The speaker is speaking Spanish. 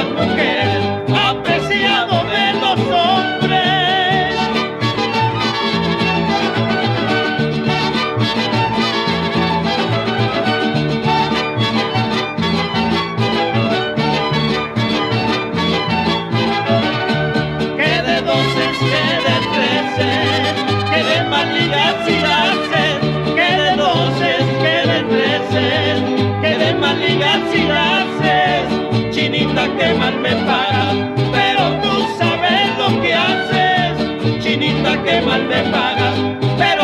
las mujeres, apreciado de los hombres. Que de doces, que de trece, que de maligas y laces, que de doces, que de trece, que de maligas y laces, pagas, pero